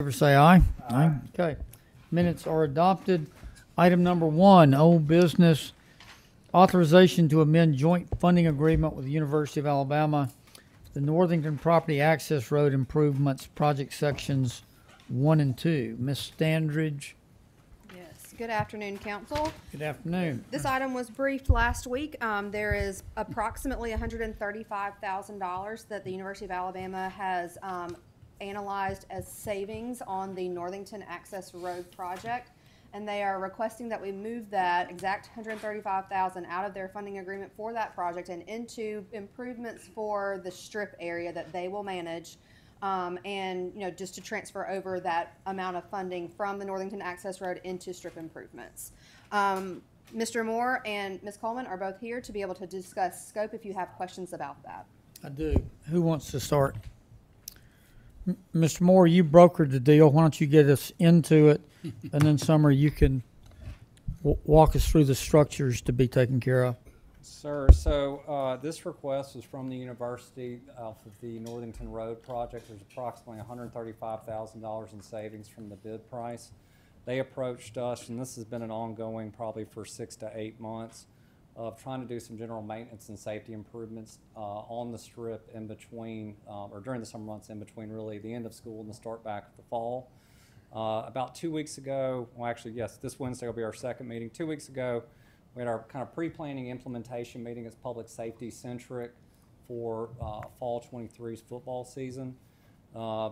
favor say aye. Aye. Okay. Minutes are adopted. Item number one, old business, authorization to amend joint funding agreement with the University of Alabama, the Northington Property Access Road Improvements Project Sections one and two. Ms. Standridge, Yes, good afternoon, council. good afternoon. This item was briefed last week. Um, there is approximately hundred and thirty-five thousand dollars that the University of Alabama has, um, analyzed as savings on the Northington Access Road project. And they are requesting that we move that exact hundred and thirty-five thousand out of their funding agreement for that project and into improvements for the strip area that they will manage. Um, and, you know, just to transfer over that amount of funding from the Northington Access Road into strip improvements. Um, Mr. Moore and Ms. Coleman are both here to be able to discuss scope if you have questions about that. I do. Who wants to start? M- Mr. Moore, you brokered the deal. Why don't you get us into it? And then Summer, you can w- walk us through the structures to be taken care of. Sir, so uh, this request was from the university off of the Northington Road project. There's approximately $135,000 in savings from the bid price. They approached us, and this has been an ongoing, probably for six to eight months, of trying to do some general maintenance and safety improvements uh, on the strip in between, uh, or during the summer months, in between really the end of school and the start back of the fall. Uh, about two weeks ago, well, actually, yes, this Wednesday will be our second meeting. Two weeks ago, we had our kind of pre-planning implementation meeting. It's public safety centric for uh, fall 23's football season. Uh,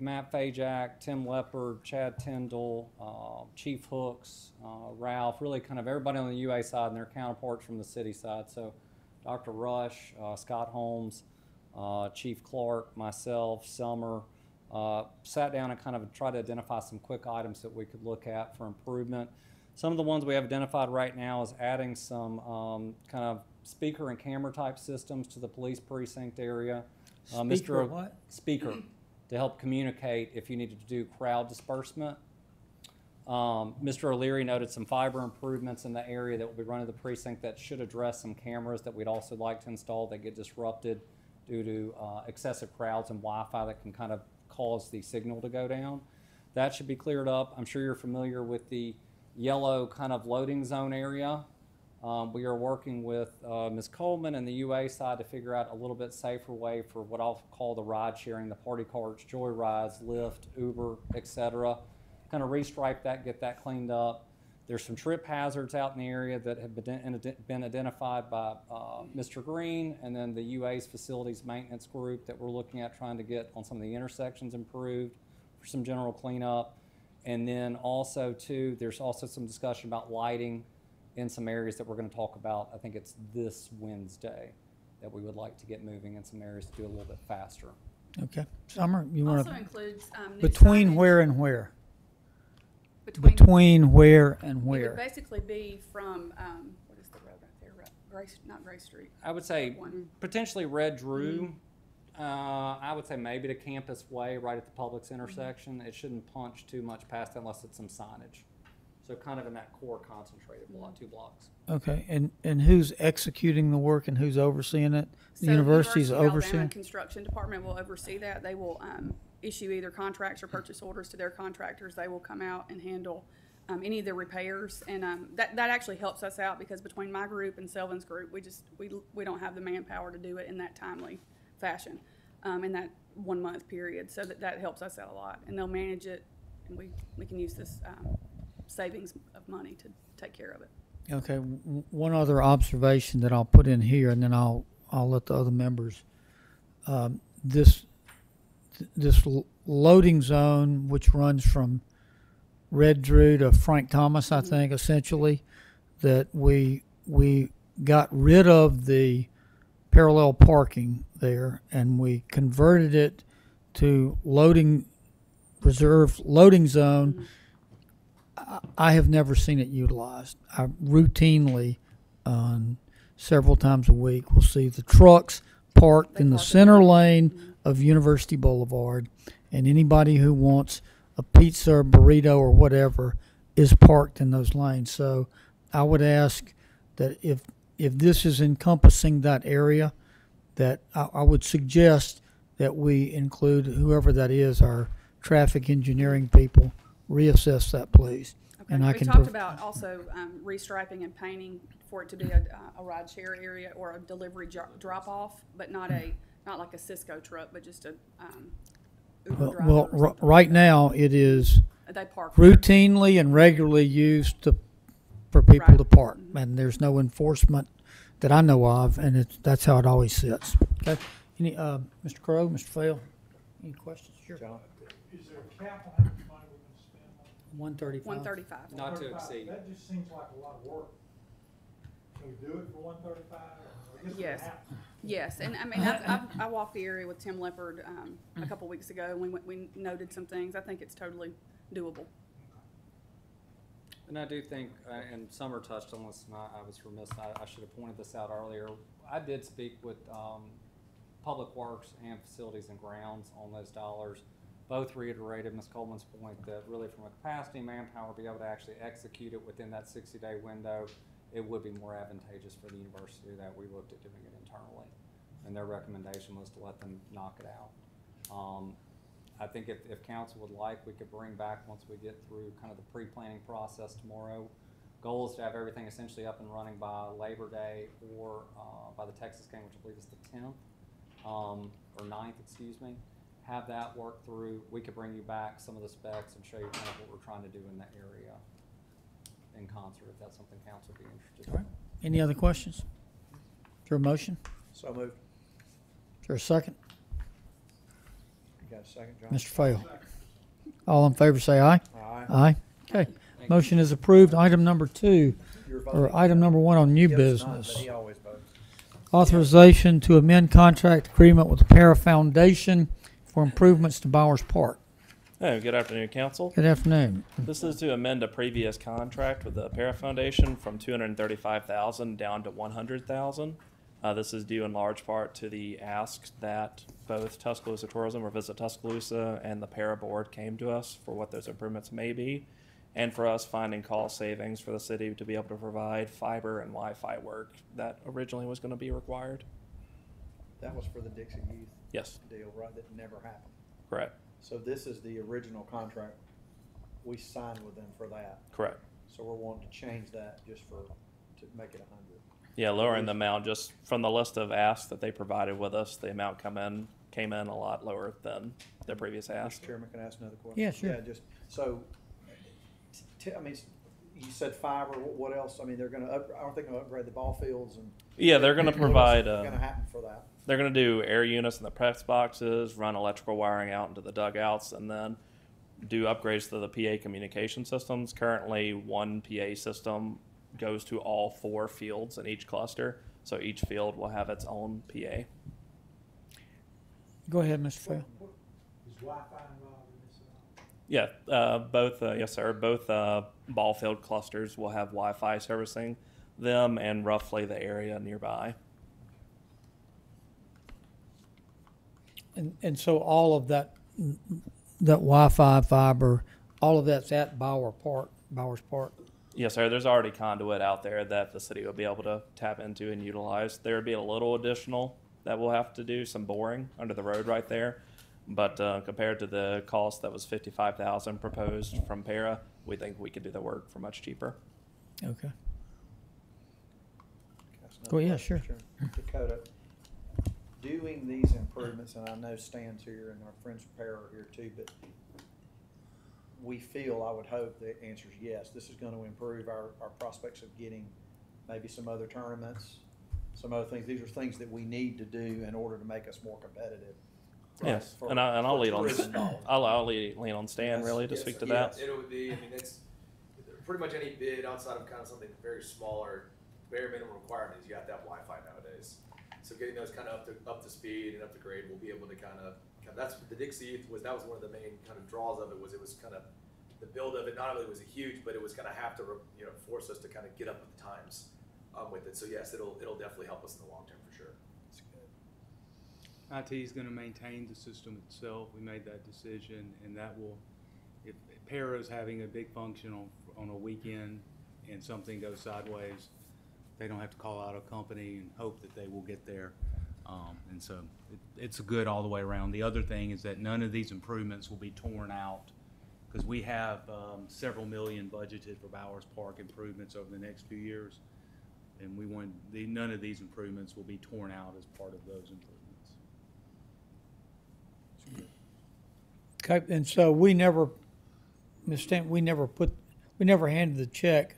Matt Fajack, Tim Leopard, Chad Tyndall, uh, Chief Hooks, uh, Ralph, really kind of everybody on the UA side and their counterparts from the city side. So Dr. Rush, uh, Scott Holmes, uh, Chief Clark, myself, Summer, uh, sat down and kind of tried to identify some quick items that we could look at for improvement. Some of the ones we have identified right now is adding some um, kind of speaker and camera type systems to the police precinct area. Uh, Mr. Speaker what? Speaker to help communicate if you needed to do crowd disbursement. Um, Mr. O'Leary noted some fiber improvements in the area that will be running the precinct that should address some cameras that we'd also like to install that get disrupted due to uh, excessive crowds and Wi-Fi that can kind of cause the signal to go down. That should be cleared up. I'm sure you're familiar with the yellow kind of loading zone area. Um, we are working with uh, Ms. Coleman and the UA side to figure out a little bit safer way for what I'll call the ride sharing, the party carts, joy rides, Lyft, Uber, etc. Kind of restripe that, get that cleaned up. There's some trip hazards out in the area that have been, been identified by uh, Mr. Green and then the UA's facilities maintenance group that we're looking at trying to get on some of the intersections improved for some general cleanup. And then also too, there's also some discussion about lighting in some areas that we're going to talk about. I think it's this Wednesday that we would like to get moving in some areas to do a little bit faster. Okay. Summer, you want Also to, includes, um, new between signage. where and where? Between, Between where and it would where? basically be from, um, what is the road right there, Ro- Grace, not Grace Street. I would say One. potentially Red Drew. Uh, I would say maybe to Campus Way, right at the Publix intersection. It shouldn't punch too much past that unless it's some signage. So kind of in that core concentrated block, two blocks. Okay, and, and who's executing the work and who's overseeing it? The So university's University of Alabama overseeing? Construction Department will oversee that. They will, um, issue either contracts or purchase orders to their contractors. They will come out and handle, um, any of the repairs. And, um, that, that actually helps us out because between my group and Selvin's group, we just, we, we don't have the manpower to do it in that timely fashion, um, in that one month period. So that, that helps us out a lot. And they'll manage it and we, we can use this, um, savings of money to take care of it. Okay, one other observation that I'll put in here, and then I'll, I'll let the other members. Um, this, this loading zone, which runs from Red Drew to Frank Thomas, I think, essentially, that we, we got rid of the parallel parking there, and we converted it to loading, reserve loading zone. I- I have never seen it utilized. I routinely, um, several times a week, will see the trucks parked in the center lane of University Boulevard, and anybody who wants a pizza or burrito or whatever is parked in those lanes. So I would ask that if if this is encompassing that area, that I, I would suggest that we include whoever that is, our traffic engineering people, reassess that, please. Okay, And I we can talked about also um, restriping and painting for it to be a, a ride share area or a delivery drop off, but not a not like a Sysco truck, but just a um, Uber Well, driver. well, r- something. right now, it is they park there. routinely and regularly used to, for people Right. to park, and there's no enforcement that I know of, and it's, that's how it always sits. Okay, any, uh, Mr. Crow, Mr. Faile, any questions? Sure. Is there a cap on how much money we're gonna spend on One thirty-five. One thirty-five. Not to 135? exceed. That just seems like a lot of work. Can we do it for one thirty-five? I guess we Yes. Yes, and I mean, I, I, I walked the area with Tim Leopard um, a couple weeks ago, and we went, we noted some things. I think it's totally doable. And I do think, uh, and Summer touched on this, and I, I was remiss, I, I should have pointed this out earlier. I did speak with, um, Public Works and Facilities and Grounds on those dollars. Both reiterated Ms. Coleman's point that really from a capacity manpower, be able to actually execute it within that sixty-day window, it would be more advantageous for the university that we looked at doing it internally. And their recommendation was to let them knock it out. Um, I think if, if council would like, we could bring back, once we get through kind of the pre-planning process tomorrow. Goal is to have everything essentially up and running by Labor Day or, uh, by the Texas game, which I believe is the tenth, um, or 9th, excuse me. Have that work through, we could bring you back some of the specs and show you kind of what we're trying to do in that area in concert, if that's something council would be interested All right. in. Any other questions? Is there a motion? So moved. Is there a second? You got a second, John? Mr. Faile. All in favor, say aye. Aye. Aye. Okay. Motion is approved. Item number two, You're or voting. item number one on new Skip's not, business. But he always votes. Authorization to amend contract agreement with the Para Foundation for improvements to Bowers Park. Hey, good afternoon, council. Good afternoon. This is to amend a previous contract with the Para Foundation from two hundred and thirty-five thousand down to one hundred thousand. Uh, this is due in large part to the ask that both Tuscaloosa Tourism or Visit Tuscaloosa and the Para Board came to us for what those improvements may be, and for us finding cost savings for the city to be able to provide fiber and Wi-Fi work that originally was going to be required. That was for the Dixie Youth Yes, deal, right, that never happened. correct, So this is the original contract. We signed with them for that. correct. So we're wanting to change that just for, to make it a hundred. Yeah, lowering the amount just from the list of asks that they provided with us, the amount come in came in a lot lower than the previous ask. Mr. Chairman, can I ask another question? Yeah, sure. Yeah, just, so, t- I mean, you said fiber, what, what else? I mean, they're gonna up, aren't they gonna upgrade the ball fields and? Yeah, they're gonna provide, Gonna uh, happen for that? they're gonna do air units in the press boxes, run electrical wiring out into the dugouts, and then do upgrades to the PA communication systems. Currently, one PA system goes to all four fields in each cluster, so each field will have its own PA. Go ahead, Mr. Faile. Is Wi-Fi involved in this? Yeah, uh, both, uh, yes, sir, both, uh, ball field clusters will have Wi-Fi servicing them and roughly the area nearby. And, and so all of that, that Wi-Fi fiber, all of that's at Bower Park, Bowers Park. Yes, sir, there's already conduit out there that the city will be able to tap into and utilize. There would be a little additional that we'll have to do, some boring under the road right there. But, uh, compared to the cost that was fifty-five thousand proposed from Para, we think we could do the work for much cheaper. Okay. Can I ask another Go- yeah, sure. Dakota, doing these improvements, and I know Stan's here and our friends from Para are here too, but we feel, I would hope, the answer is yes. This is gonna improve our, our prospects of getting maybe some other tournaments, some other things. These are things that we need to do in order to make us more competitive. Right, Yes, for- and I, and I'll for lead on, tourism dollars. I'll, I'll lead, lean on Stan Yes, really to yes, speak to yes. that. It would be, I mean, it's pretty much any bid outside of kind of something very small or bare minimum requirement is you have to have Wi-Fi nowadays. So getting those kind of up to, up to speed and up to grade, we'll be able to kind of, kind of that's the Dixie Youth was, that was one of the main kind of draws of it was it was kind of, the build of it, not only was it huge, but it was gonna have to, you know, force us to kind of get up with the times, um, with it. So yes, it'll, it'll definitely help us in the long term for sure. IT is gonna maintain the system itself, we made that decision, and that will, if Para's having a big function on, on a weekend and something goes sideways, they don't have to call out a company and hope that they will get there. Um, and so it, it's good all the way around. The other thing is that none of these improvements will be torn out because we have um, several million budgeted for Bowers Park improvements over the next few years. And we want, the, none of these improvements will be torn out as part of those improvements. Okay, and so we never, Ms. Stanton, we never put, we never handed the check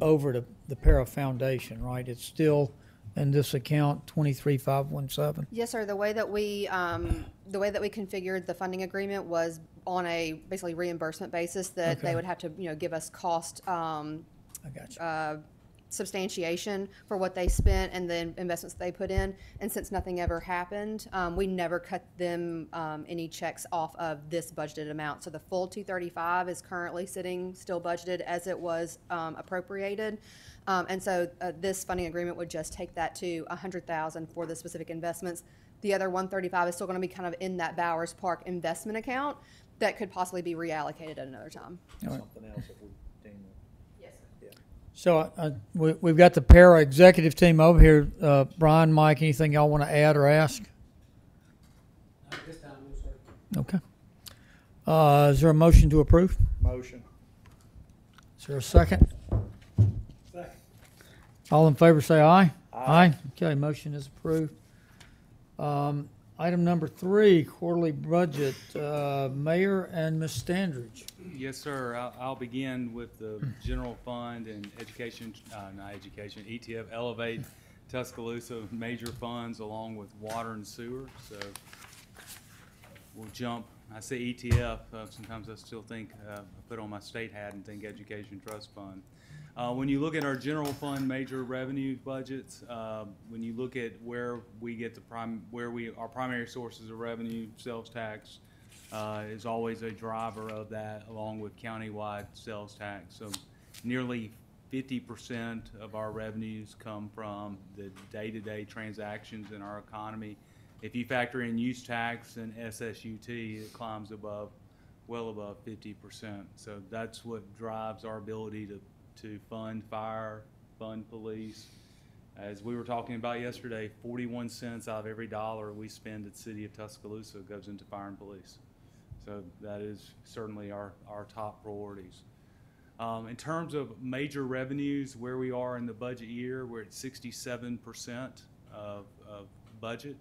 over to the Para Foundation, right? It's still in this account, twenty-three five one seven. Yes, sir. The way that we, um, the way that we configured the funding agreement was on a basically reimbursement basis that Okay. they would have to, you know, give us cost, um, I got you. uh, substantiation for what they spent and the investments they put in. And since nothing ever happened, um, we never cut them um, any checks off of this budgeted amount. So the full 235 is currently sitting still budgeted as it was um, appropriated. Um, and so uh, this funding agreement would just take that to 100,000 for the specific investments. The other 135 is still going to be kind of in that Bowers Park investment account that could possibly be reallocated at another time. All right. Something else if we deem it. Yes, sir. So uh, we, we've got the Para executive team over here. Uh, Brian, Mike, anything y'all want to add or ask? Okay. Uh, is there a motion to approve? Motion. Is there a second? Second. All in favor, say aye. Aye. Okay, motion is approved. Um, item number three, quarterly budget, uh, Mayor and Ms. Standridge. Yes, sir. I'll, I'll begin with the general fund and education, uh, not education, ETF, Elevate, Tuscaloosa major funds along with water and sewer. So we'll jump. I say ETF, uh, sometimes I still think, uh, I put on my state hat and think education trust fund. Uh, when you look at our general fund major revenue budgets, uh, when you look at where we get the prime, where we, our primary sources of revenue, sales tax, uh, is always a driver of that, along with countywide sales tax. So nearly fifty percent of our revenues come from the day-to-day transactions in our economy. If you factor in use tax and SSUT, it climbs above, well above fifty percent. So that's what drives our ability to, to fund fire, fund police. As we were talking about yesterday, forty-one cents out of every dollar we spend at City of Tuscaloosa goes into fire and police. So that is certainly our, our top priorities. Um, in terms of major revenues, where we are in the budget year, we're at sixty-seven percent of, of budget.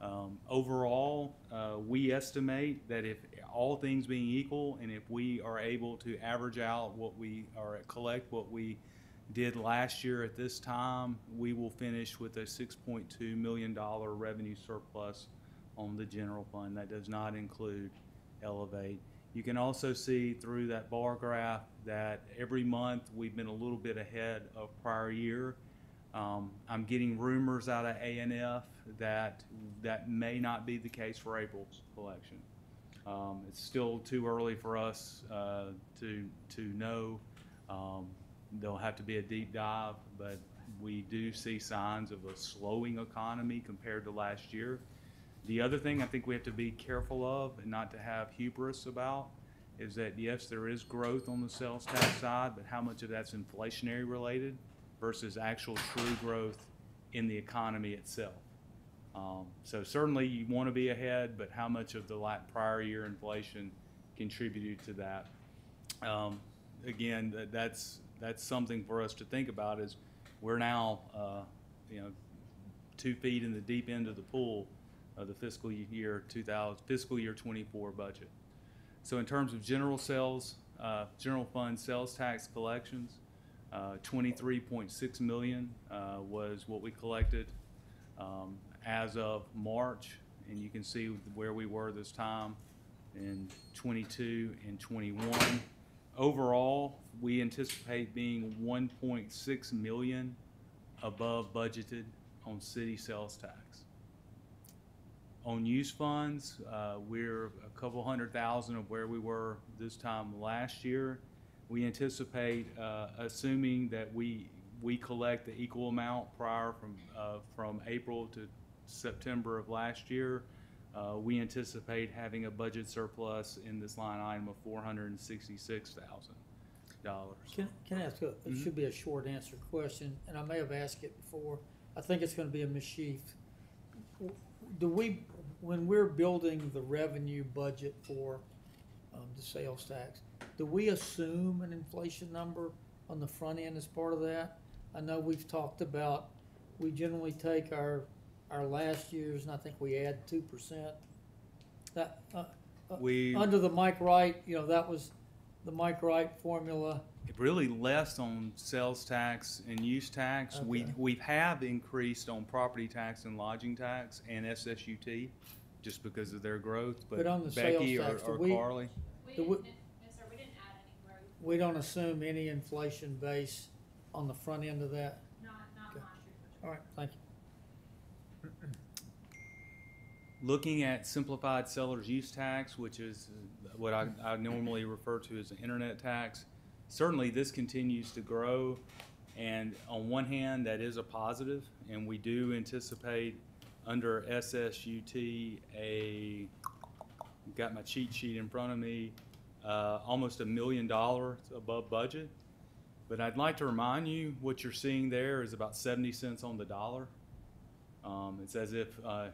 Um, overall, uh, we estimate that if all things being equal, and if we are able to average out what we, or collect what we did last year at this time, we will finish with a six point two million dollar revenue surplus on the general fund. That does not include Elevate. You can also see through that bar graph that every month we've been a little bit ahead of prior year. Um, I'm getting rumors out of A and F that that may not be the case for April's election. Um, it's still too early for us uh, to to know. Um, there'll have to be a deep dive, but we do see signs of a slowing economy compared to last year. The other thing I think we have to be careful of and not to have hubris about is that yes, there is growth on the sales tax side, but how much of that's inflationary related versus actual true growth in the economy itself. Um, so certainly you want to be ahead, but how much of the like prior year inflation contributed to that? Um, again, that, that's that's something for us to think about. Is we're now uh, you know two feet in the deep end of the pool of the fiscal year 2000 fiscal year 24 budget. So in terms of general sales, uh, general fund sales tax collections, uh, 23.6 million uh, was what we collected um, as of March, and you can see where we were this time in 22 and 21. Overall, we anticipate being 1.6 million above budgeted on city sales tax. On use funds, uh, we're a couple hundred thousand of where we were this time last year. We anticipate, uh, assuming that we, we collect the equal amount prior from, uh, from April to September of last year, uh, we anticipate having a budget surplus in this line item of four hundred and sixty-six thousand dollars. Can, can I ask a, it Mhm. should be a short answer question, and I may have asked it before. I think it's gonna be a mischief. do we, when we're building the revenue budget for, um, the sales tax, do we assume an inflation number on the front end as part of that? I know we've talked about, we generally take our, our last year's, and I think we add two percent. That, uh, uh, We- under the Mike Wright, you know, that was the Mike Wright formula. really less on sales tax and use tax. We, Okay. we have increased on property tax and lodging tax and SSUT, just because of their growth, but But on the Becky sales or tax, do or we- Carly? We The didn't, no, sir, we didn't add any growth, We don't assume any inflation base on the front end of that? not, not Okay. last year's. All right, thank you. Looking at simplified seller's use tax, which is what I, I normally refer to as the internet tax, certainly this continues to grow. And on one hand, that is a positive, and we do anticipate under SSUT a, got my cheat sheet in front of me, uh, almost a million dollars above budget. But I'd like to remind you, what you're seeing there is about seventy cents on the dollar. Um, it's as if, uh,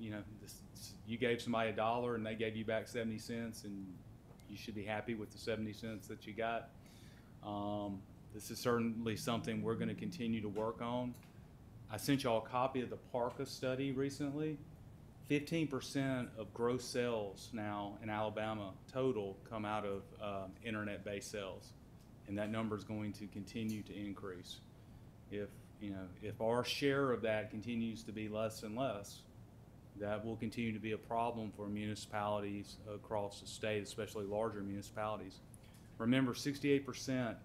you know, this, you gave somebody a dollar and they gave you back seventy cents, and you should be happy with the seventy cents that you got. Um, this is certainly something we're going to continue to work on. I sent y'all a copy of the PARCA study recently. Fifteen percent of gross sales now in Alabama total come out of um, internet-based sales, and that number is going to continue to increase if, you know, if our share of that continues to be less and less, that will continue to be a problem for municipalities across the state, especially larger municipalities. Remember, sixty-eight percent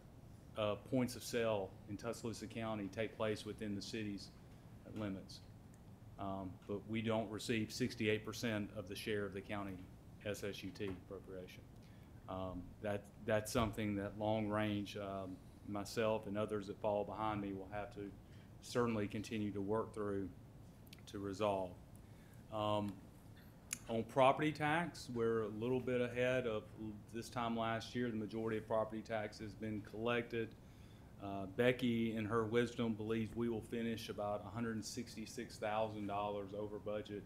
of points of sale in Tuscaloosa County take place within the city's limits. Um, but we don't receive sixty-eight percent of the share of the county SSUT appropriation. Um, that, that's something that long range, um, myself and others that fall behind me will have to certainly continue to work through to resolve. Um, on property tax, we're a little bit ahead of this time last year. The majority of property tax has been collected. Uh, Becky, in her wisdom, believes we will finish about hundred and sixty-six thousand dollars over budget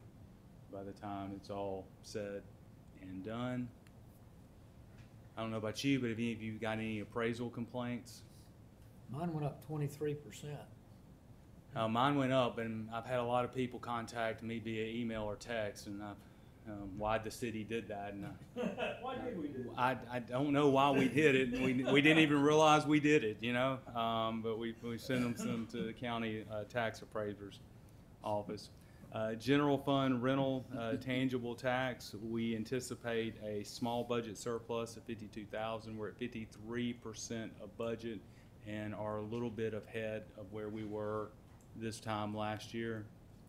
by the time it's all said and done. I don't know about you, but have any of you got any appraisal complaints? Mine went up twenty-three percent. Uh, mine went up, and I've had a lot of people contact me via email or text, and I've, um, why the city did that, and I, Why did we do? I, I don't know why we did it. We, we didn't even realize we did it, you know? Um, but we, we sent them some to the county, uh, tax appraiser's office. Uh, general fund rental, uh, tangible tax, we anticipate a small budget surplus of fifty-two thousand. We're at fifty-three percent of budget and are a little bit ahead of where we were this time last year.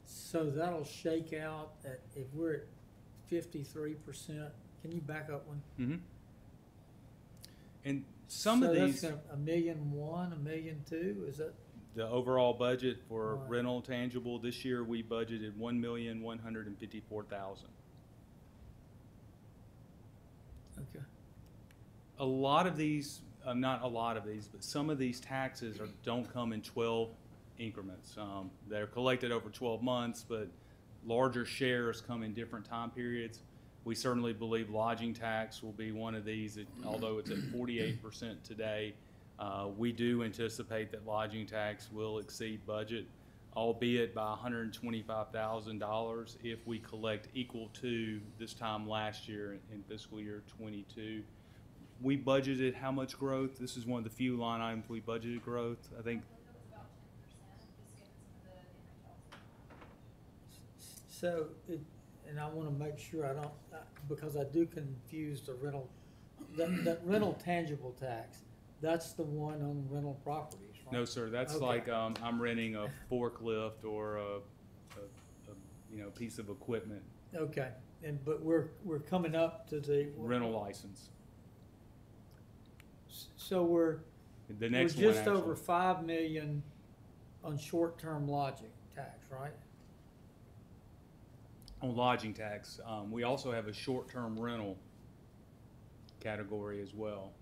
So that'll shake out at, if we're at fifty-three percent, can you back up one? Mm-hmm. And some of So these. that's gonna- A million one, a million two, is that, The overall budget for Right. rental tangible, this year we budgeted one million, one hundred and fifty-four thousand. okay. A lot of these, uh, not a lot of these, but some of these taxes are, don't come in twelve increments. Um, they're collected over twelve months, but larger shares come in different time periods. We certainly believe lodging tax will be one of these, although it's at forty-eight percent today. Uh, we do anticipate that lodging tax will exceed budget, albeit by hundred and twenty-five thousand dollars if we collect equal to this time last year in fiscal year twenty-two. We budgeted how much growth? This is one of the few line items we budgeted growth. I think It was about ten percent, just given some of the different jobs. So it, and I wanna make sure I don't, because I do confuse the rental, that, that rental tangible tax, that's the one on rental properties, right? No, sir, that's Okay. like, um, I'm renting a forklift or a, a, a, you know, piece of equipment, Okay, and, but we're, we're coming up to the. rental license. So we're, The we're next one just over actually. five million on short-term lodging tax, right? On lodging tax, um, we also have a short-term rental category as well.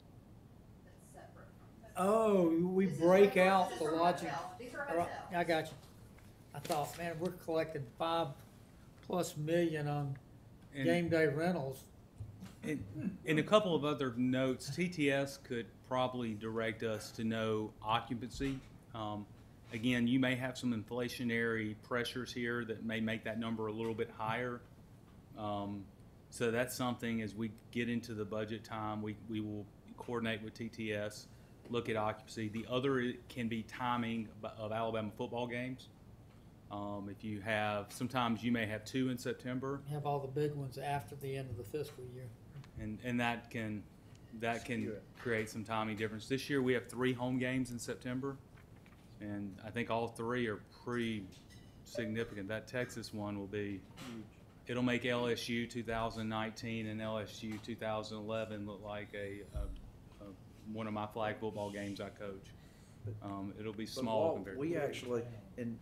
That's separate from. Oh, we This is break for- out this the is for lodging. hotels. These are All right, hotels. I got you. I thought, man, we're collecting five, plus million on And- game day rentals. And, and a couple of other notes, TTS could probably direct us to know occupancy. Um, again, you may have some inflationary pressures here that may make that number a little bit higher. Um, so that's something as we get into the budget time, we, we will coordinate with TTS, look at occupancy. The other can be timing of- of Alabama football games. Um, if you have, sometimes you may have two in September. Have all the big ones after the end of the fiscal year. And, and that can, that can create some timing difference. This year, we have three home games in September, and I think all three are pretty significant. That Texas one will be, it'll make LSU 2019 and LSU 2011 look like a, a, a one of my flag football games I coach. Um, it'll be But small Walt, compared. we to actually, and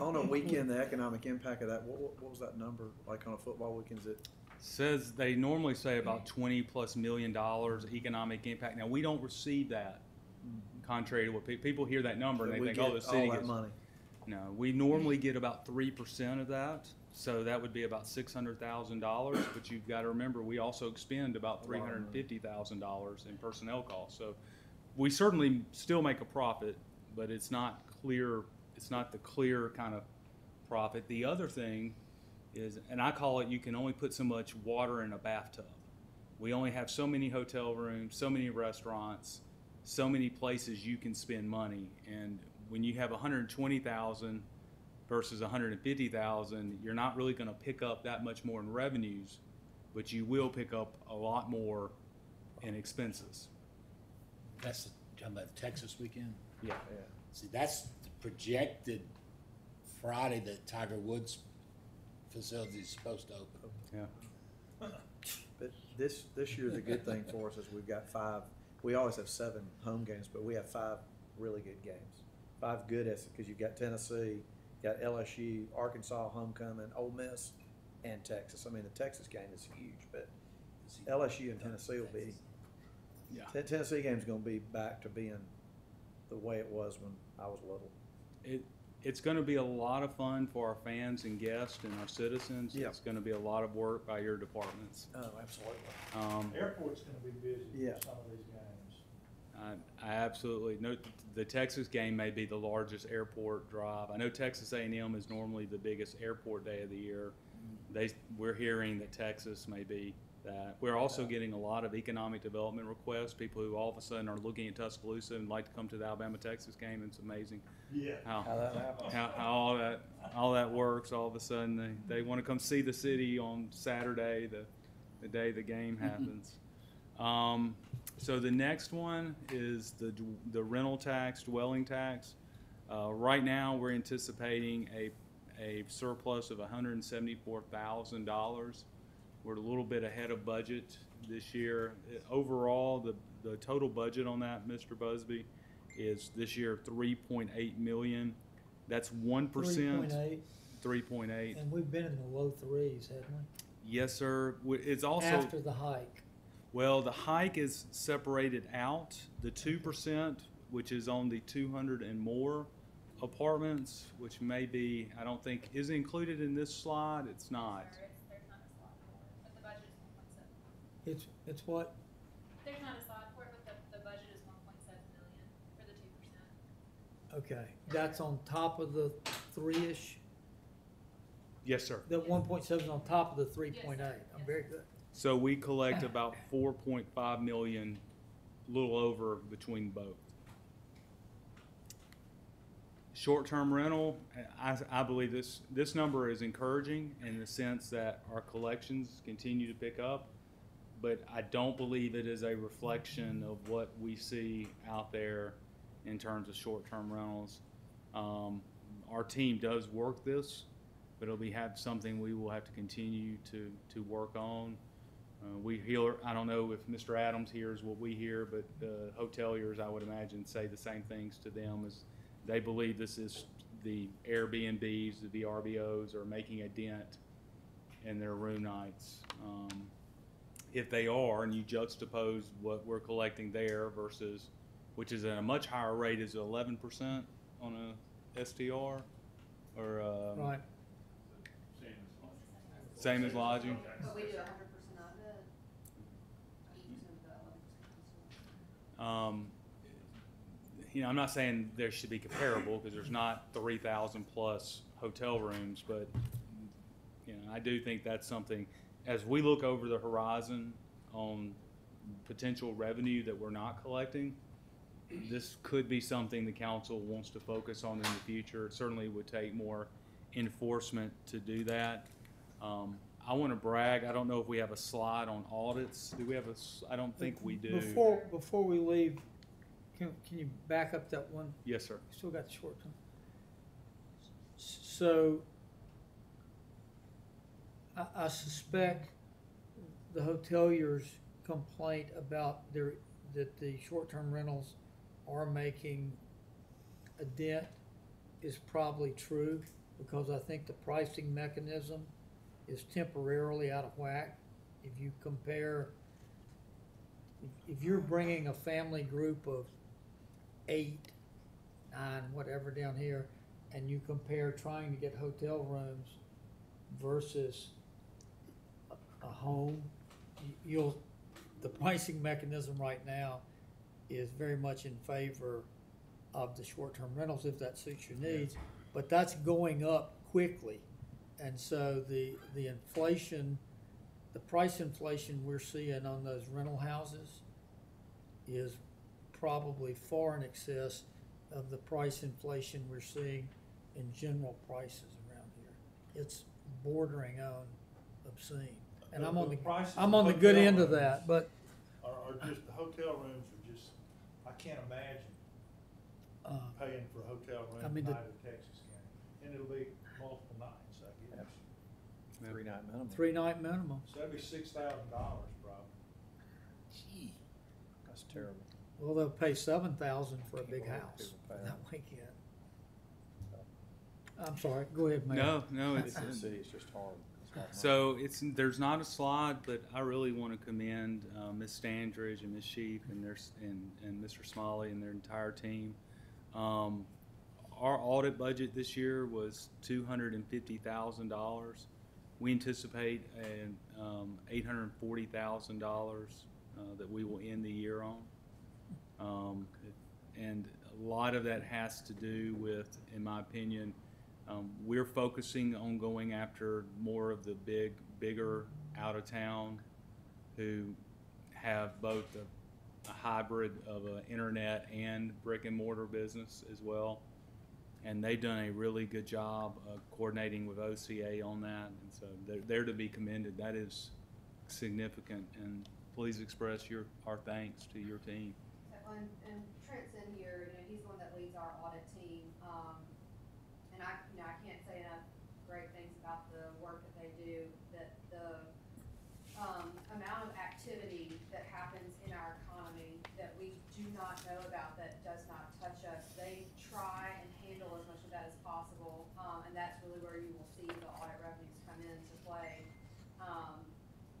on a weekend, the economic impact of that, what, what- what was that number? Like on a football weekend, is it? Says, they normally say about twenty plus million dollars economic impact. Now, we don't receive that, contrary to what pe- people hear that number and they think, oh, the city All that gets. money. No, we normally get about three percent of that, so that would be about six hundred thousand dollars. But you've got to remember, we also expend about three hundred and fifty thousand dollars in personnel costs. So we certainly still make a profit, but it's not clear. It's not the clear kind of profit. The other thing is, and I call it, you can only put so much water in a bathtub. We only have so many hotel rooms, so many restaurants, so many places you can spend money. And when you have 120,000 versus 150,000, you're not really going to pick up that much more in revenues, but you will pick up a lot more in expenses. That's, the- talking about the Texas weekend? Yeah. Yeah. See, that's the projected Friday that Tiger Woods facility is supposed to open. Yeah. But this, this year's a good thing for us is we've got five, we always have seven home games, but we have five really good games. Five good, because you've got Tennessee, you got LSU, Arkansas homecoming, Ole Miss, and Texas. I mean, the Texas game is huge, but LSU and Tennessee will be, Yeah. Ten- Tennessee game's gonna be back to being the way it was when I was little. It, it's going to be a lot of fun for our fans and guests and our citizens. Yeah. It's going to be a lot of work by your departments. Oh, absolutely. Um, Airport's gonna be busy Yeah. for some of these games. I, I absolutely know The Texas game may be the largest airport drive. I know Texas A&M is normally the biggest airport day of the year. They we're hearing that Texas may be that. We're also getting a lot of economic development requests. People who all of a sudden are looking at Tuscaloosa and like to come to the Alabama Texas game. It's amazing Yeah. How how that happened. how, how all that all that works. All of a sudden they, they want to come see the city on Saturday, the the day the game mm-hmm. happens. Um, so the next one is the, the rental tax, dwelling tax. Uh, right now, we're anticipating a, a surplus of hundred and seventy-four thousand dollars. We're a little bit ahead of budget this year. Uh, Overall, the, the total budget on that, Mr. Busby, is this year three point eight million. That's one Three percent, point eight, three point eight. and we've been in the low threes, haven't we? Yes, sir. It's also. After the hike. Well, the hike is separated out. The two percent, which is on the two hundred and more apartments, which may be, I don't think, is included in this slide. It's not. It's, there's not a slot for it, but the budget is one point seven. It's, it's what? There's not a slot for it, but the, the budget is one point seven million for the two percent. Okay, that's on top of the three-ish? Yes, sir. The one point seven is on top of the three point eight. I'm Yes. very good. So we collect about four point five million, little over between both. Short-term rental, I, I believe this, this number is encouraging in the sense that our collections continue to pick up. But I don't believe it is a reflection of what we see out there in terms of short-term rentals. Um, our team does work this, but it'll be have something we will have to continue to, to work on. Uh, we hear, I don't know if Mr. Adams hears what we hear, but the hoteliers, I would imagine, say the same things to them as they believe this is the Airbnbs, the VRBOs are making a dent in their room nights. Um, if they are, and you juxtapose what we're collecting there versus, which is at a much higher rate, is eleven percent on a STR or, um, Right. Same as lodging? But we do hundred percent of it. 100% of the 11% Um, you know, I'm not saying there should be comparable, because there's not three thousand plus hotel rooms, but, you know, I do think that's something, as we look over the horizon on potential revenue that we're not collecting, this could be something the council wants to focus on in the future. It certainly would take more enforcement to do that. Um, I want to brag, I don't know if we have a slide on audits. Do we have a, s- I don't think we do. Before, before we leave, can, can you back up that one? Yes, sir. Still got the short term. So, I, I suspect the hoteliers' complaint about their, that the short-term rentals are making a dent is probably true, because I think the pricing mechanism is temporarily out of whack. If you compare, if- you're bringing a family group of eight, nine, whatever down here, and you compare trying to get hotel rooms versus a, a home, you'll, the pricing mechanism right now is very much in favor of the short-term rentals if that suits your needs, but that's going up quickly. And so the, the inflation, the price inflation we're seeing on those rental houses is probably far in excess of the price inflation we're seeing in general prices around here. It's bordering on obscene. And I'm on the, prices I'm of on the good hotel end of rooms that, but, Are, are just, the hotel rooms are just, I can't imagine uh, paying for a hotel I room mean, tonight the- in Texas County. And it'll be multiple nights, I. Three night minimum. three night minimum. So that'd be six thousand dollars probably. Gee. That's terrible. Well, they'll pay seven thousand for a big house people pay that that. weekend. I'm sorry, go ahead, Mayor. No, no, it's, The city is just horrible. It's not so it's, there's not a slide, but I really want to commend, uh, Ms. Standridge and Ms. Sheep and their, s- and, and Mr. Smalley and their entire team. Um, our audit budget this year was two hundred and fifty thousand dollars. We anticipate an, um, eight hundred and forty thousand dollars, uh, that we will end the year on. Um, and a lot of that has to do with, in my opinion, um, we're focusing on going after more of the big, bigger out of town who have both a, a hybrid of an internet and brick and mortar business as well. And they've done a really good job of coordinating with OCA on that, and so they're, they're to be commended. That is significant, and please express your, our thanks to your team. And, and Trent's in here, you know, he's the one that leads our audit team, um, and I, you know, I can't say enough great things about the work that they do, that the, um, amount of activity that happens in our economy that we do not know about, that does not touch us, they try and handle as much of that as possible, um, and that's really where you will see the audit revenues come into play. Um,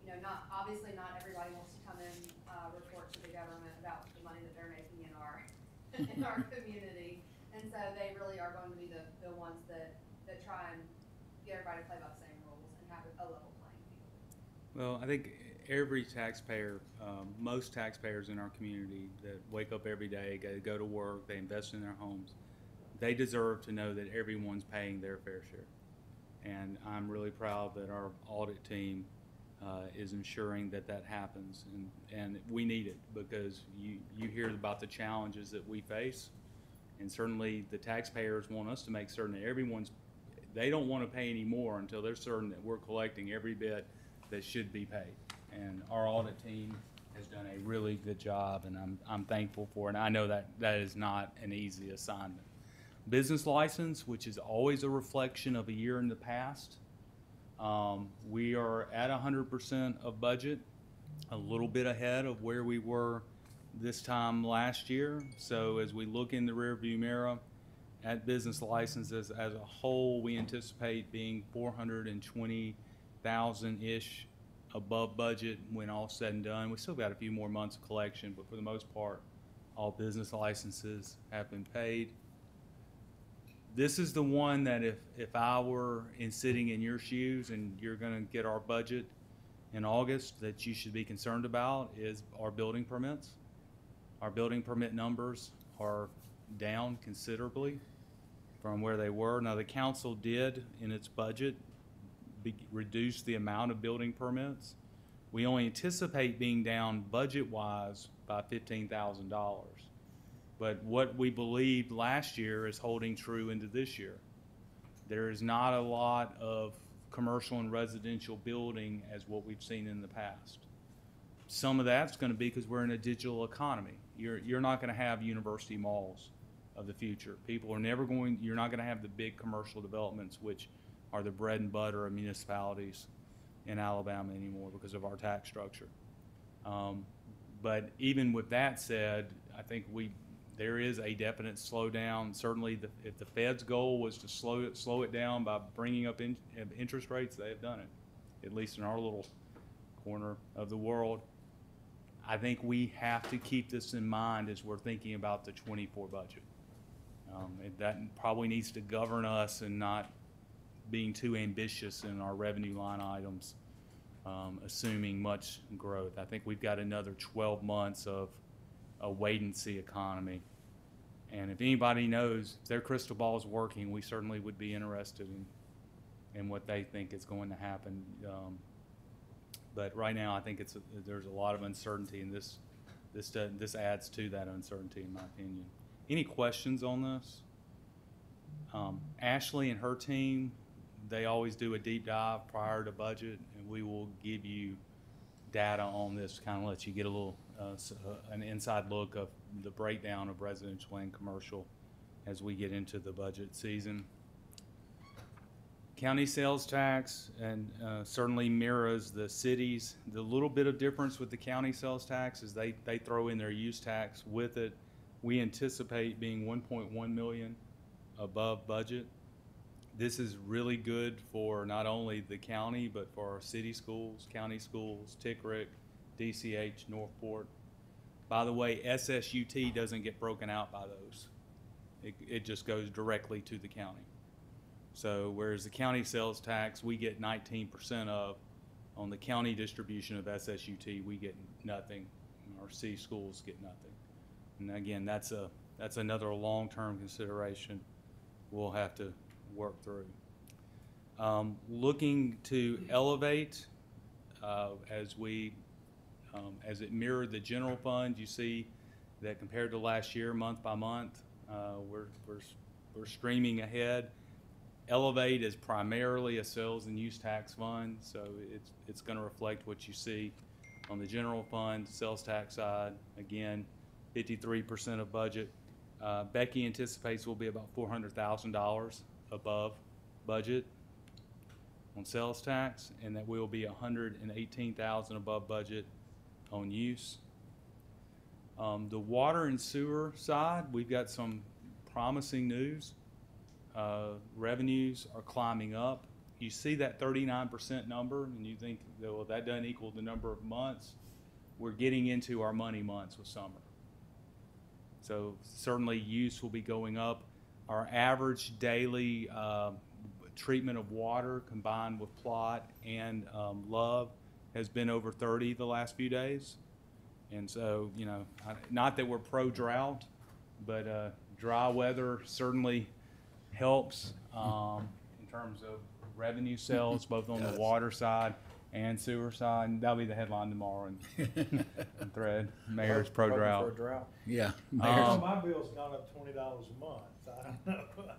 you know, not, obviously not everybody wants to come in, uh, report to the government about the money that they're making in our, in our community. And so they really are going to be the, the ones that, that try and get everybody to play by the same rules and have a level playing field. Well, I think every taxpayer, um, most taxpayers in our community that wake up every day, go, go to work, they invest in their homes, they deserve to know that everyone's paying their fair share. And I'm really proud that our audit team uh, is ensuring that that happens. And, and we need it because you, you hear about the challenges that we face. And certainly the taxpayers want us to make certain that everyone's, they don't want to pay any more until they're certain that we're collecting every bit that should be paid. And our audit team has done a really good job, and I'm, I'm thankful for it. And I know that that is not an easy assignment. Business license, which is always a reflection of a year in the past. Um, we are at hundred percent of budget, a little bit ahead of where we were this time last year. So as we look in the rearview mirror at business licenses as a whole, we anticipate being four hundred and twenty thousand-ish above budget when all said and done. We still got a few more months of collection, but for the most part, all business licenses have been paid. This is the one that if, if I were in sitting in your shoes and you're gonna get our budget in August, that you should be concerned about is our building permits. Our building permit numbers are down considerably from where they were. Now, the council did, in its budget, be, reduce the amount of building permits. We only anticipate being down budget-wise by fifteen thousand dollars. But what we believed last year is holding true into this year. There is not a lot of commercial and residential building as what we've seen in the past. Some of that's gonna be because we're in a digital economy. You're, you're not gonna have university malls of the future. People are never going, you're not gonna have the big commercial developments, which are the bread and butter of municipalities in Alabama anymore because of our tax structure. Um, But even with that said, I think we, there is a definite slowdown. Certainly, the- if the Fed's goal was to slow it, slow it down by bringing up in- interest rates, they have done it, at least in our little corner of the world. I think we have to keep this in mind as we're thinking about the twenty-four budget. Um, That probably needs to govern us and not being too ambitious in our revenue line items, um, assuming much growth. I think we've got another twelve months of a wait-and-see economy. And if anybody knows if their crystal ball is working, we certainly would be interested in, in what they think is going to happen. Um, But right now, I think it's, a- there's a lot of uncertainty, and this, this, does- this adds to that uncertainty, in my opinion. Any questions on this? Um, Ashley and her team, they always do a deep dive prior to budget, and we will give you data on this, kind of let you get a little, uh, uh, an inside look of the breakdown of residential and commercial as we get into the budget season. County sales tax and uh, certainly mirrors the cities. The little bit of difference with the county sales tax is they, they throw in their use tax with it. We anticipate being one point one million above budget. This is really good for not only the county, but for our city schools, county schools, Tickrick, DCH, Northport. By the way, SSUT doesn't get broken out by those. It, it just goes directly to the county. So whereas the county sales tax, we get nineteen percent of, on the county distribution of SSUT, we get nothing. Our city schools get nothing. And again, that's a, that's another long-term consideration we'll have to work through. Um, looking to elevate, uh, as we, um, as it mirrored the general fund, you see that compared to last year, month by month, uh, we're, we're, we're streaming ahead. Elevate is primarily a sales and use tax fund, so it's, it's gonna reflect what you see on the general fund, sales tax side, again, fifty-three percent of budget. Uh, Becky anticipates we'll be about four hundred thousand dollars above budget on sales tax, and that we'll be hundred and eighteen thousand above budget on use. Um, the water and sewer side, we've got some promising news. Uh, revenues are climbing up. You see that thirty-nine percent number, and you think, well, that doesn't equal the number of months. We're getting into our money months with summer. So certainly use will be going up. Our average daily uh, treatment of water combined with plot and um, love has been over 30 the last few days. And so, you know, I- not that we're pro drought, but uh, dry weather certainly helps um, in terms of revenue sales, both on the Does. water side and sewer side. And that'll be the headline tomorrow in, in Thread. Mayor's pro Voting drought. For a drought. Yeah. Um, My bill's gone up twenty dollars a month, I don't know.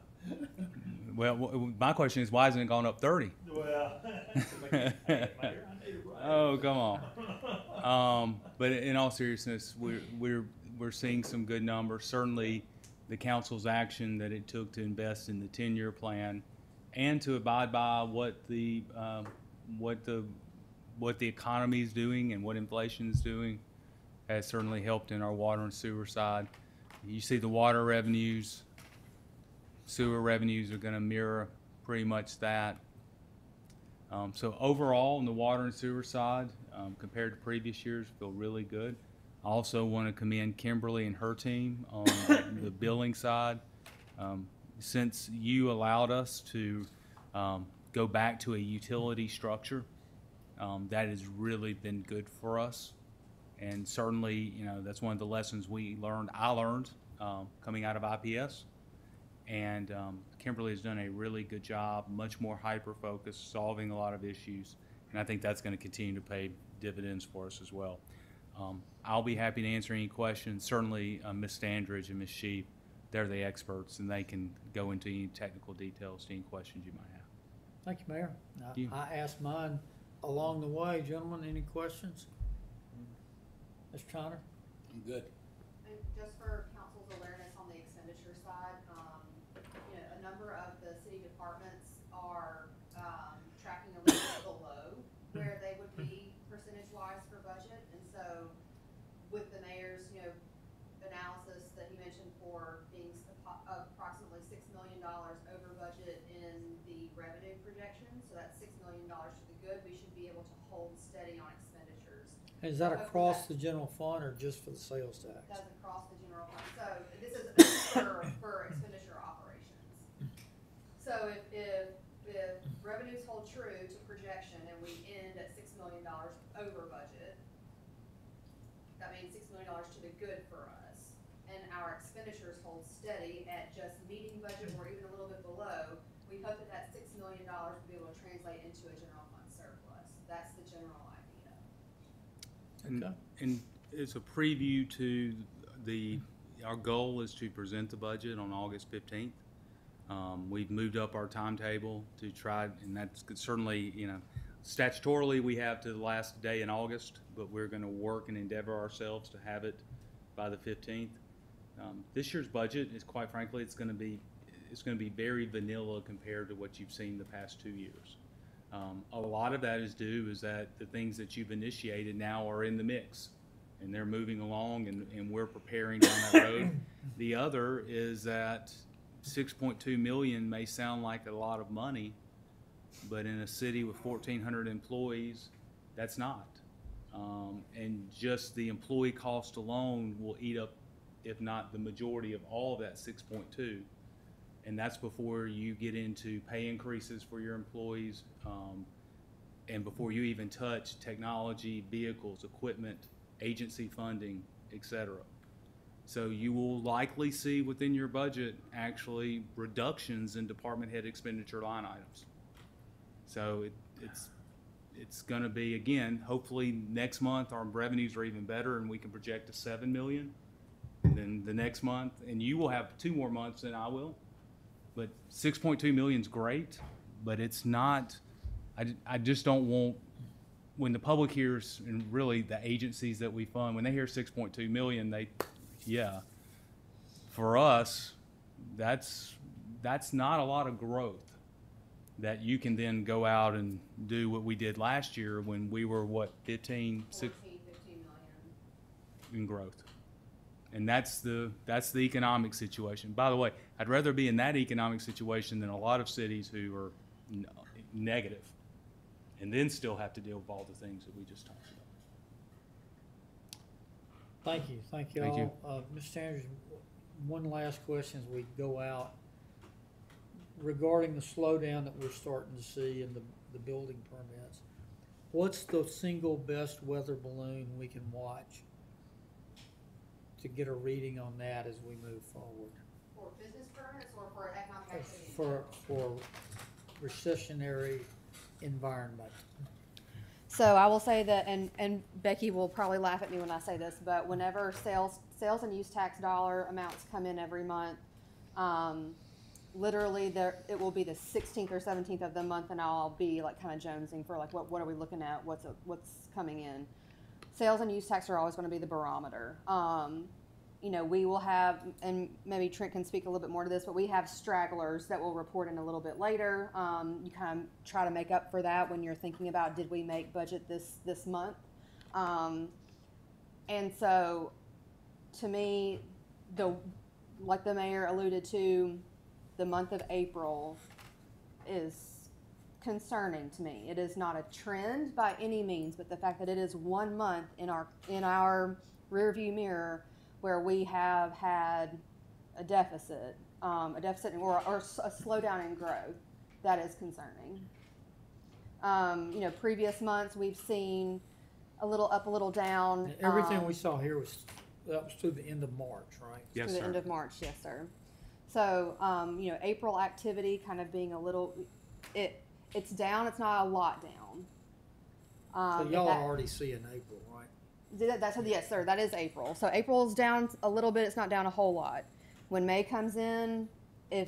Well, w- my question is, why hasn't it gone up 30? Well, I need a raise. Oh, come on. Um, but in all seriousness, we're, we're, we're seeing some good numbers. Certainly, the council's action that it took to invest in the ten-year plan and to abide by what the, um, what the, what the economy is doing and what inflation is doing has certainly helped in our water and sewer side. You see the water revenues, sewer revenues are gonna mirror pretty much that. Um, so overall, on the water and sewer side, um, compared to previous years, feel really good. I also want to commend Kimberly and her team on the billing side. Um, since you allowed us to um, go back to a utility structure, um, that has really been good for us. And certainly, you know, that's one of the lessons we learned, I learned, um, coming out of IPS. And um, Kimberly has done a really good job, much more hyper-focused, solving a lot of issues. And I think that's going to continue to pay dividends for us as well. Um, I'll be happy to answer any questions. Certainly, uh, Ms. Standridge and Ms. Sheep, they're the experts, and they can go into any technical details to any questions you might have. Thank you, Mayor. I- you. I asked mine along the way. Gentlemen, any questions? Mr. Connor? I'm good. And just for council's awareness on the expenditure side, um, you know, a number of the city departments are, um, tracking a little bit below where they would be percentage-wise for budget, and so with the mayor's, you know, analysis that he mentioned for being approximately six million dollars over budget in the revenue projection, so that's six million dollars to the good, we should be able to hold steady on expenditures. Is that Hopefully across that- the general fund or just for the sales tax? That's across the general fund, so this is for, for expenditure operations. So if, if, if revenues hold true to projection and we end at six million dollars over budget, that means six million dollars to the good for us, and our expenditures hold steady at just meeting budget or even a little bit below, we hope that that six million dollars will be able to translate into a general fund surplus, that's the general idea. And, Okay. and it's a preview to the, our goal is to present the budget on August fifteenth. Um, we've moved up our timetable to try, and that's certainly, you know, statutorily, we have to the last day in August, but we're gonna work and endeavor ourselves to have it by the fifteenth. Um, this year's budget is quite frankly, it's gonna be, it's gonna be very vanilla compared to what you've seen the past two years. Um, a lot of that is due is that the things that you've initiated now are in the mix and they're moving along and, and we're preparing down that road. The other is that six point two million may sound like a lot of money, but in a city with fourteen hundred employees, that's not. Um, and just the employee cost alone will eat up, if not the majority of all of that six point two. And that's before you get into pay increases for your employees, um, and before you even touch technology, vehicles, equipment, agency funding, et cetera. So you will likely see within your budget actually reductions in department head expenditure line items. So it, it's, it's gonna be, again, hopefully next month our revenues are even better and we can project to seven million. And then the next month, and you will have two more months than I will. But six point two million is great, but it's not, I, I just don't want, when the public hears, and really the agencies that we fund, when they hear six point two million, they, yeah. For us, that's, that's not a lot of growth that you can then go out and do what we did last year when we were, what, fifteen, six, Fourteen, fifteen million. in growth. And that's the, that's the economic situation. By the way, I'd rather be in that economic situation than a lot of cities who are negative and then still have to deal with all the things that we just talked about. Thank you, thank you Thank you. all. Uh, Mr. Sanders, one last question as we go out. Regarding the slowdown that we're starting to see in the, the building permits, what's the single best weather balloon we can watch to get a reading on that as we move forward? For business permits or for economic activity? For, for recessionary environment. So I will say that, and, and Becky will probably laugh at me when I say this, but whenever sales, sales and use tax dollar amounts come in every month, um, literally there, it will be the sixteenth or seventeenth of the month and I'll be like kind of jonesing for like, what, what are we looking at? What's, a- what's coming in? Sales and use tax are always gonna be the barometer. Um, you know, we will have, and maybe Trent can speak a little bit more to this, but we have stragglers that will report in a little bit later. Um, you kind of try to make up for that when you're thinking about did we make budget this this month, um, and so to me, the like the mayor alluded to, the month of April is concerning to me. It is not a trend by any means, but the fact that it is one month in our in our rearview mirror where we have had a deficit, um, a deficit or, or s- a slowdown in growth. That is concerning. Um, you know, previous months we've seen a little up, a little down. Everything um, we saw here was, that was to the end of March, right? Yes, to the sir. end of March, yes, sir. So, um, you know, April activity kind of being a little, it, it's down, it's not a lot down. So Um, if y'all that- are already seeing April, right? That- That's, yes, sir, that is April. So April's down a little bit, it's not down a whole lot. When May comes in, if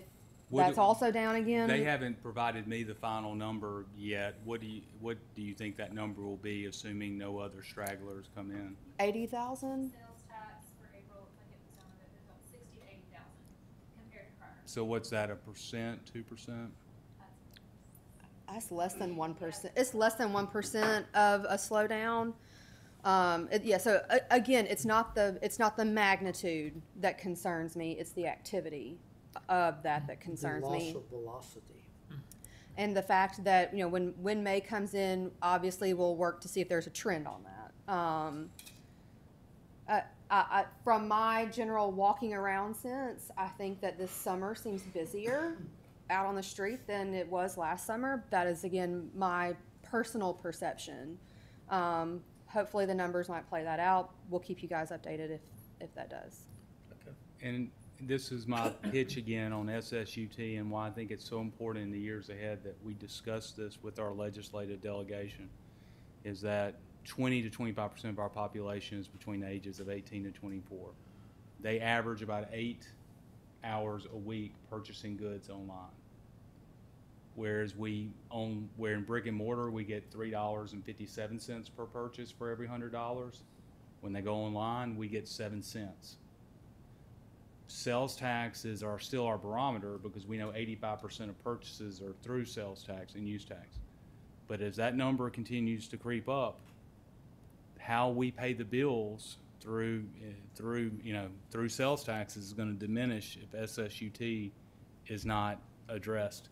What that's do- also down again. They haven't provided me the final number yet. What do you, what do you think that number will be, assuming no other stragglers come in? Eighty thousand? Sales tax for April, looks like it was down a bit, there's about sixty to eighty thousand compared to prior. So what's that, a percent, two percent? That's less than one percent. It's less than one percent of a slowdown. Um, it- yeah, so a- again, it's not the, it's not the magnitude that concerns me, it's the activity of that that concerns The me. loss of velocity. And the fact that, you know, when, when May comes in, obviously we'll work to see if there's a trend on that. Um, I, I, I, from my general walking around sense, I think that this summer seems busier out on the street than it was last summer. That is, again, my personal perception. Um, hopefully the numbers might play that out. We'll keep you guys updated if, if that does. And this is my pitch again on SSUT and why I think it's so important in the years ahead that we discuss this with our legislative delegation, is that twenty to twenty-five percent of our population is between the ages of eighteen and twenty-four. They average about eight hours a week purchasing goods online. Whereas we own, where in brick and mortar, we get three dollars and fifty-seven cents per purchase for every hundred dollars. When they go online, we get seven cents sales taxes are still our barometer because we know eighty-five percent of purchases are through sales tax and use tax. But as that number continues to creep up, how we pay the bills through, eh, through, you know, through sales taxes is gonna diminish if SSUT is not addressed.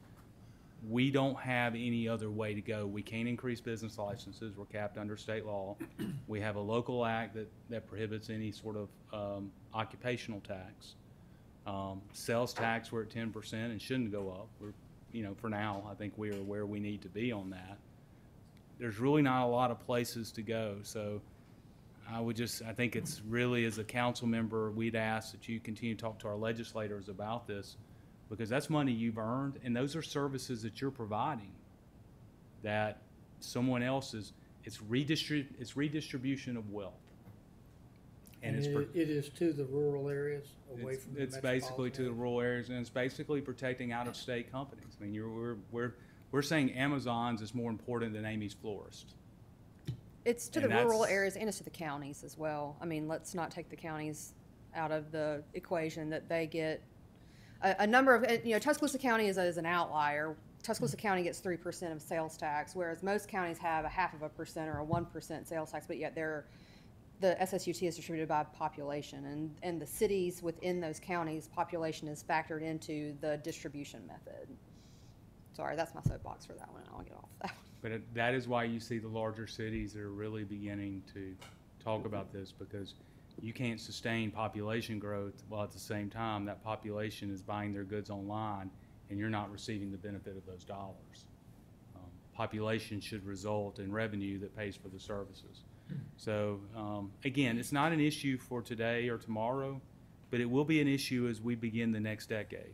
We don't have any other way to go. We can't increase business licenses. We're capped under state law. We have a local act that, that prohibits any sort of, um, occupational tax. Um, sales tax, we're at ten percent and shouldn't go up. We're, you know, for now, I think we are where we need to be on that. There's really not a lot of places to go, so I would just, I think it's really, as a council member, we'd ask that you continue to talk to our legislators about this, because that's money you've earned, and those are services that you're providing that someone else is, it's redistrib, it's redistribution of wealth. And it's it, per- it is to the rural areas, away it's, from the it's basically to the rural areas, and it's basically protecting out-of-state companies. I mean, you're, we're, we're, we're saying Amazon's is more important than Amy's Florist. It's to And the rural areas and it's to the counties as well. I mean, let's not take the counties out of the equation that they get. A, number of, you know, Tuscaloosa County is, is an outlier. Tuscaloosa County gets three percent of sales tax, whereas most counties have a half of a percent or a one percent sales tax, but yet they're, the SSUT is distributed by population, and, and the cities within those counties, population is factored into the distribution method. Sorry, that's my soapbox for that one, I'll get off that one. But that is why you see the larger cities that are really beginning to talk about this, because you can't sustain population growth while at the same time that population is buying their goods online and you're not receiving the benefit of those dollars. Um, Population should result in revenue that pays for the services. So, um, again, it's not an issue for today or tomorrow, but it will be an issue as we begin the next decade.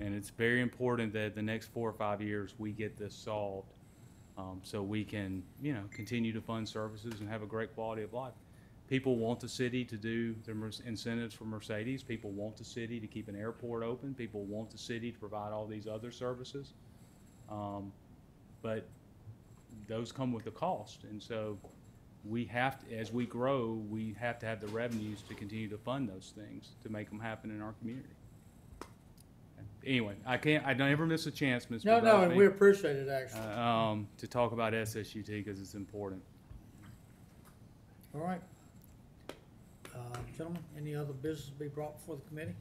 And it's very important that the next four or five years, we get this solved, um, so we can, you know, continue to fund services and have a great quality of life. People want the city to do the mer- incentives for Mercedes. People want the city to keep an airport open. People want the city to provide all these other services. Um, but those come with a cost, and so we have to, as we grow, we have to have the revenues to continue to fund those things to make them happen in our community. Anyway, I can't, I don't ever miss a chance, Mr. No, no, and we appreciate it, actually. uh, um, to talk about SSUT because it's important. All right. Uh, gentlemen, any other business to be brought before the committee?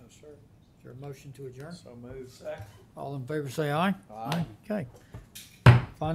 No, sir. Is there a motion to adjourn? So moved. All in favor, say aye. Aye. Okay.